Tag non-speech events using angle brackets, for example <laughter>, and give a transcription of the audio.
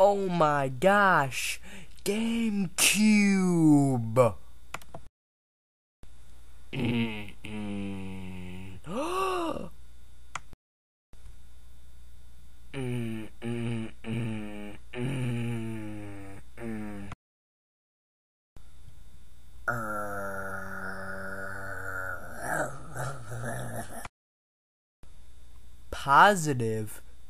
Oh my gosh, GameCube. Mm-mm. <gasps> Mm-mm-mm-mm-mm. Positive.